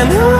and I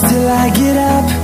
till I get up.